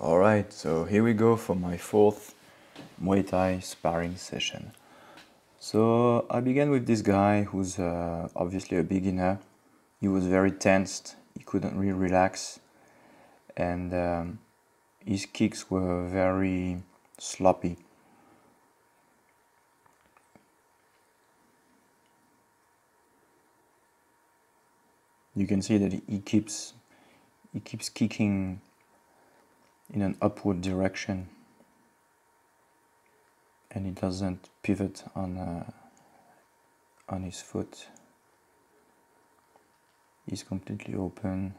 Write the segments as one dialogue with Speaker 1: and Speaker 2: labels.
Speaker 1: Alright, so here we go for my fourth Muay Thai sparring session. So I began with this guy who's uh, obviously a beginner. He was very tensed, he couldn't really relax, and um, his kicks were very sloppy. You can see that he keeps he keeps kicking in an upward direction. And he doesn't pivot on uh, on his foot. He's completely open.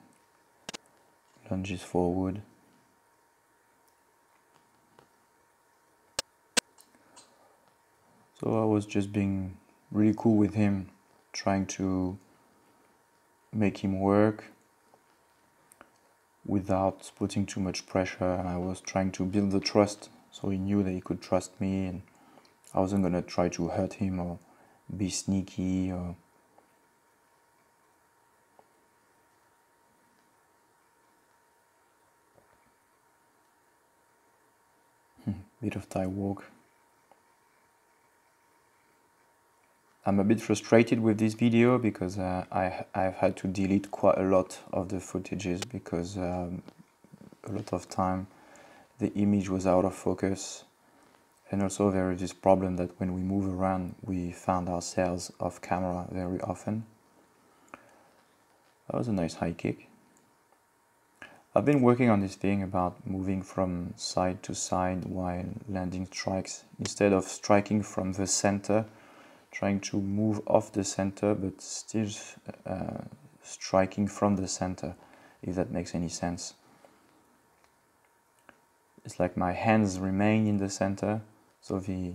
Speaker 1: Lunges forward. So I was just being really cool with him trying to make him work without putting too much pressure. And I was trying to build the trust so he knew that he could trust me and I wasn't gonna try to hurt him or be sneaky or bit of Thai walk. I'm a bit frustrated with this video because uh, I, I've had to delete quite a lot of the footages because um, a lot of time the image was out of focus and also there is this problem that when we move around we found ourselves off camera very often. That was a nice high kick. I've been working on this thing about moving from side to side while landing strikes instead of striking from the center trying to move off the center but still uh, striking from the center if that makes any sense. It's like my hands remain in the center so the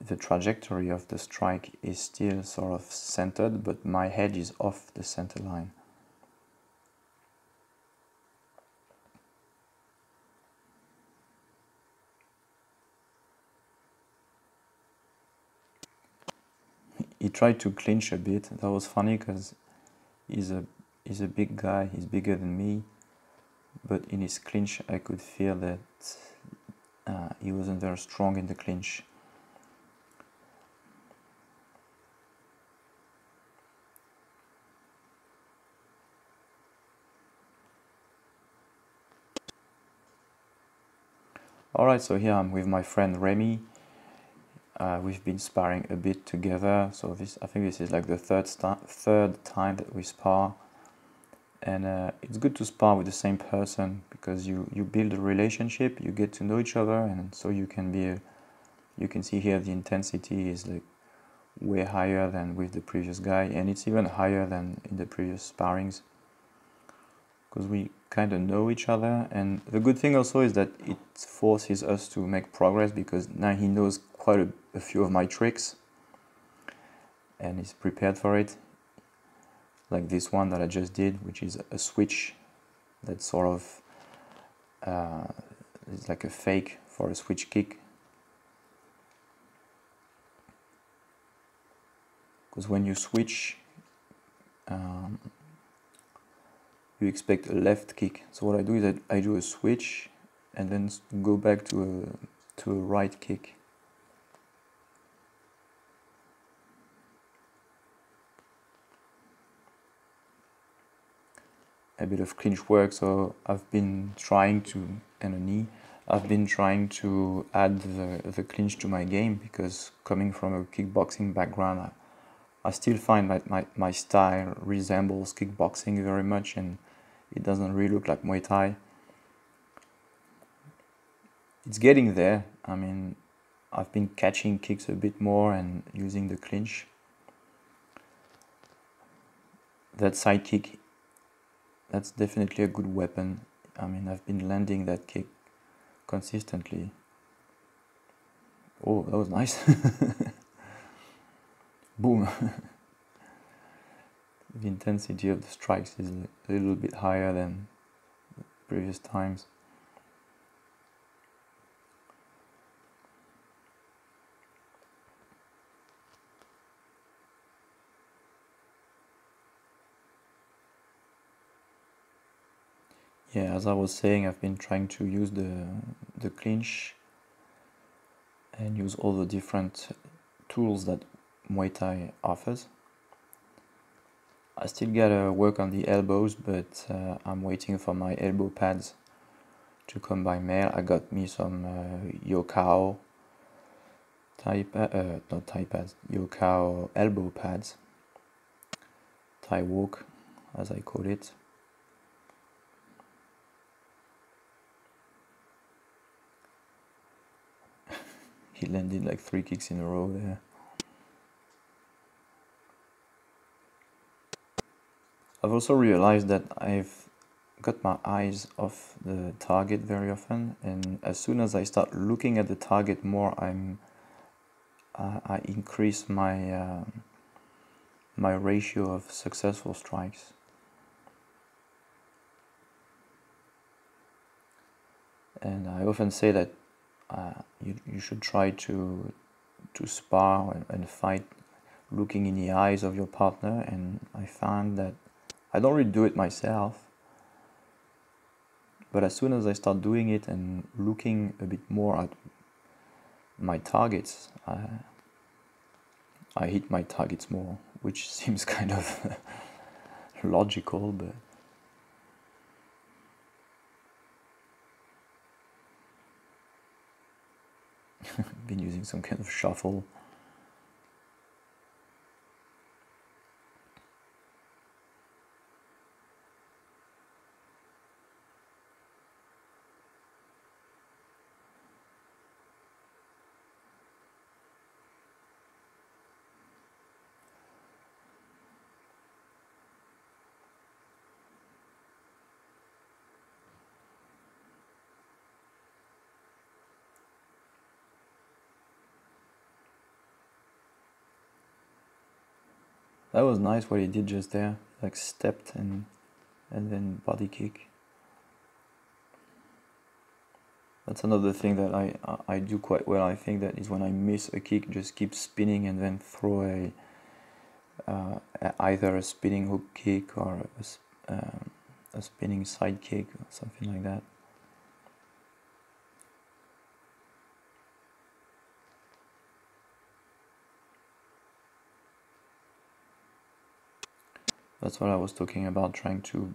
Speaker 1: the trajectory of the strike is still sort of centered but my head is off the center line tried to clinch a bit. That was funny because he's a he's a big guy. He's bigger than me, but in his clinch, I could feel that uh, he wasn't very strong in the clinch. Alright, so here I'm with my friend Remy uh, we've been sparring a bit together, so this I think this is like the third third time that we spar, and uh, it's good to spar with the same person because you you build a relationship, you get to know each other, and so you can be, a, you can see here the intensity is like way higher than with the previous guy, and it's even higher than in the previous sparrings. Because we kind of know each other and the good thing also is that it forces us to make progress because now he knows quite a, a few of my tricks and he's prepared for it. Like this one that I just did which is a switch that sort of uh, is like a fake for a switch kick. Because when you switch um, you expect a left kick. So what I do is that I do a switch and then go back to a to a right kick a bit of clinch work so I've been trying to and a knee I've been trying to add the, the clinch to my game because coming from a kickboxing background I, I still find that my, my style resembles kickboxing very much and it doesn't really look like Muay Thai. It's getting there. I mean I've been catching kicks a bit more and using the clinch. That side kick that's definitely a good weapon. I mean, I've been landing that kick consistently. Oh, that was nice. Boom. the intensity of the strikes is a little bit higher than previous times. Yeah, as I was saying, I've been trying to use the the clinch and use all the different tools that Muay Thai offers. I still gotta work on the elbows, but uh, I'm waiting for my elbow pads to come by mail. I got me some uh, Yokkao Thai pad, uh, not Thai pads, Yokkao elbow pads, Thai walk, as I call it. he landed like three kicks in a row there. I've also realized that I've got my eyes off the target very often and as soon as I start looking at the target more I'm uh, I increase my uh, my ratio of successful strikes and I often say that uh, you, you should try to to spar and, and fight looking in the eyes of your partner. And I find that I don't really do it myself. But as soon as I start doing it and looking a bit more at my targets I, I hit my targets more which seems kind of logical but been using some kind of shuffle. That was nice what he did just there, like stepped and and then body kick. That's another thing that I I do quite well. I think that is when I miss a kick, just keep spinning and then throw a uh, either a spinning hook kick or a, uh, a spinning side kick or something like that. That's what I was talking about, trying to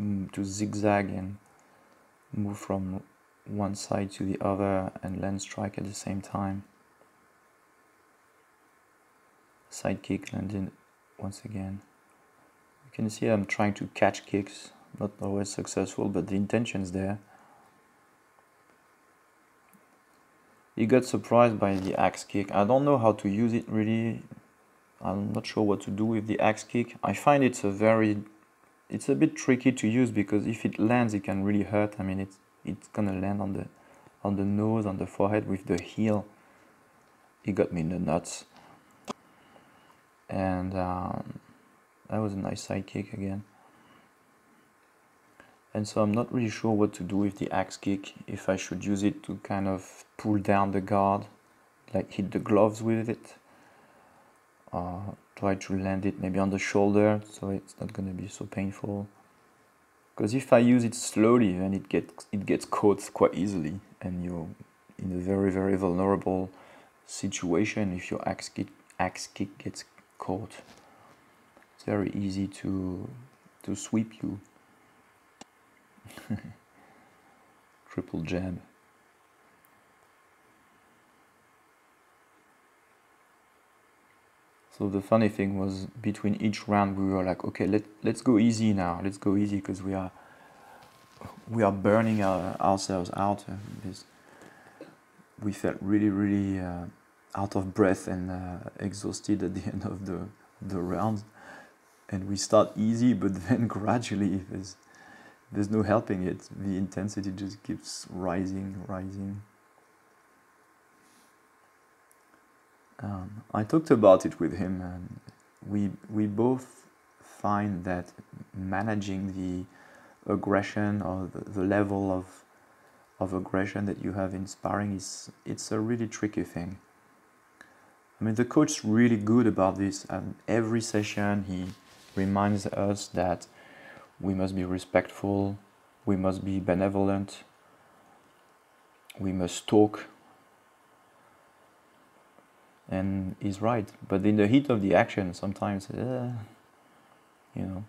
Speaker 1: mm, to zigzag and move from one side to the other and land strike at the same time. Side kick landing once again. You can see I'm trying to catch kicks, not always successful, but the intention is there. He got surprised by the axe kick. I don't know how to use it really. I'm not sure what to do with the axe kick. I find it's a very, it's a bit tricky to use because if it lands, it can really hurt. I mean, it's it's gonna land on the, on the nose, on the forehead with the heel. It got me in the nuts. And um, that was a nice side kick again. And so I'm not really sure what to do with the axe kick. If I should use it to kind of pull down the guard, like hit the gloves with it uh, try to land it maybe on the shoulder so it's not going to be so painful. Because if I use it slowly then it gets it gets caught quite easily and you're in a very very vulnerable situation if your axe kick, axe kick gets caught. It's very easy to to sweep you. Triple jab So the funny thing was between each round we were like, okay, let let's go easy now. Let's go easy because we are we are burning our, ourselves out. We felt really really uh, out of breath and uh, exhausted at the end of the the round. And we start easy, but then gradually there's there's no helping it. The intensity just keeps rising, rising. Um, I talked about it with him, and we we both find that managing the aggression or the, the level of of aggression that you have in sparring is it's a really tricky thing. I mean, the coach's really good about this, and every session he reminds us that we must be respectful we must be benevolent, we must talk. And he's right, but in the heat of the action, sometimes, uh, you know.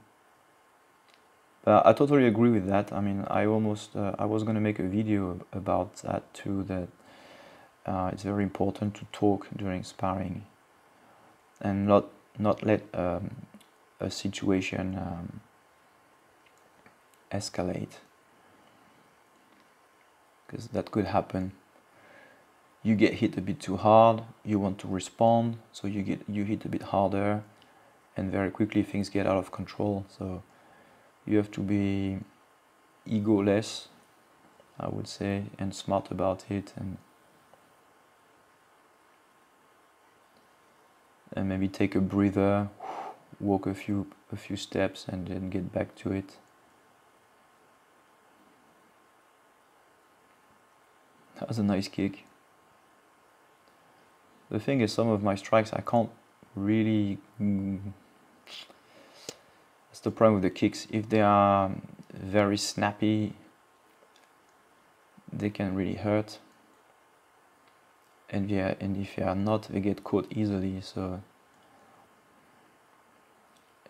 Speaker 1: But I totally agree with that. I mean, I almost, uh, I was going to make a video about that too. That uh, it's very important to talk during sparring, and not not let um, a situation um, escalate because that could happen you get hit a bit too hard you want to respond so you get you hit a bit harder and very quickly things get out of control so you have to be egoless i would say and smart about it and and maybe take a breather walk a few a few steps and then get back to it That was a nice kick. The thing is, some of my strikes I can't really. Mm, that's the problem with the kicks. If they are very snappy, they can really hurt. And yeah, and if they are not, they get caught easily. So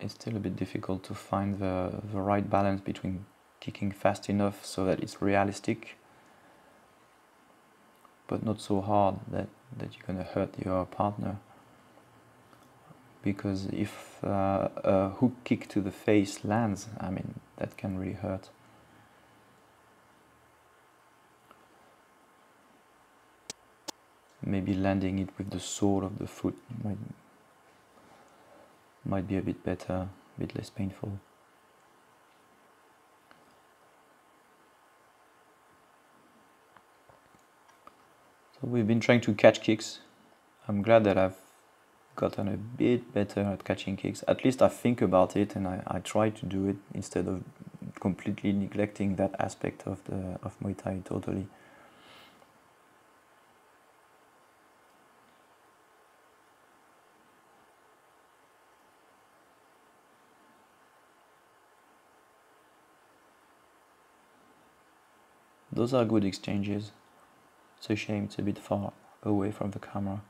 Speaker 1: it's still a bit difficult to find the the right balance between kicking fast enough so that it's realistic but not so hard that, that you're to hurt your partner. Because if uh, a hook kick to the face lands, I mean, that can really hurt. Maybe landing it with the sole of the foot might, might be a bit better, a bit less painful. We've been trying to catch kicks. I'm glad that I've gotten a bit better at catching kicks. At least I think about it and I, I try to do it instead of completely neglecting that aspect of the of Muay Thai totally. Those are good exchanges. A shame it's a bit far away from the camera.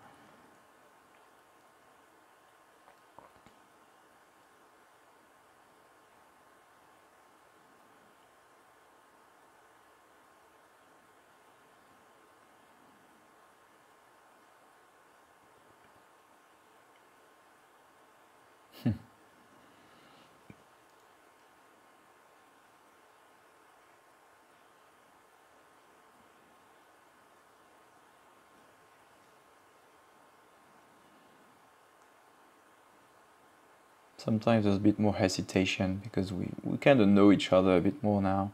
Speaker 1: Sometimes there's a bit more hesitation because we, we kind of know each other a bit more now.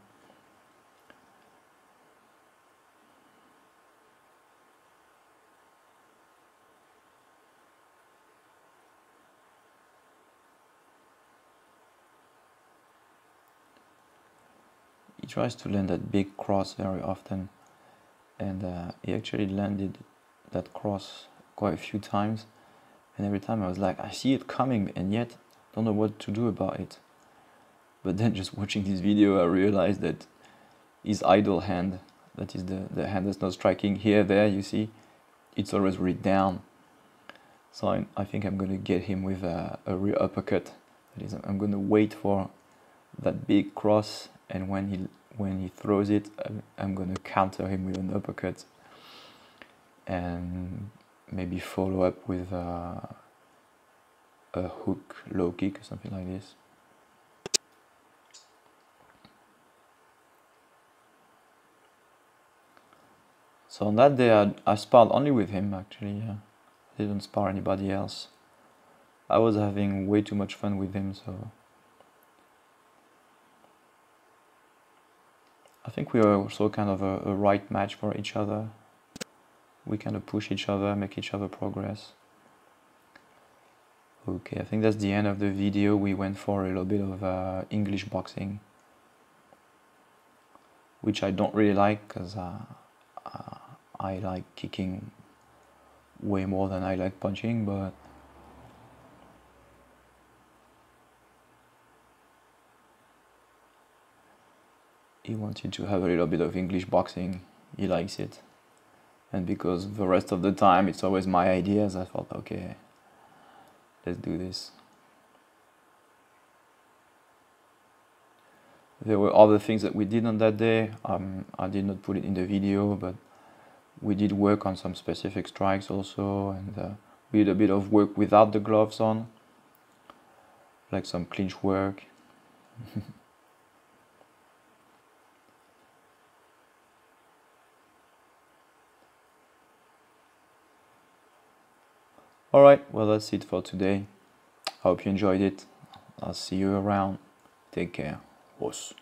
Speaker 1: He tries to land that big cross very often and uh, he actually landed that cross quite a few times and every time I was like I see it coming and yet don't know what to do about it. But then just watching this video, I realized that his idle hand, that is the, the hand that's not striking here, there, you see, it's always really down. So I, I think I'm going to get him with a, a rear uppercut. That is, I'm going to wait for that big cross, and when he when he throws it, I'm going to counter him with an uppercut, and maybe follow up with. Uh, a hook low kick or something like this. So on that day I, I sparred only with him actually, yeah. I didn't spar anybody else. I was having way too much fun with him so I think we are also kind of a, a right match for each other. We kind of push each other, make each other progress. Okay, I think that's the end of the video. We went for a little bit of uh, English boxing, which I don't really like because uh, uh, I like kicking way more than I like punching, but he wanted to have a little bit of English boxing. He likes it. And because the rest of the time it's always my ideas, I thought, okay, let's do this. There were other things that we did on that day. Um, I did not put it in the video, but we did work on some specific strikes also, and uh, we did a bit of work without the gloves on, like some clinch work. Alright, well that's it for today. Hope you enjoyed it. I'll see you around. Take care. Os.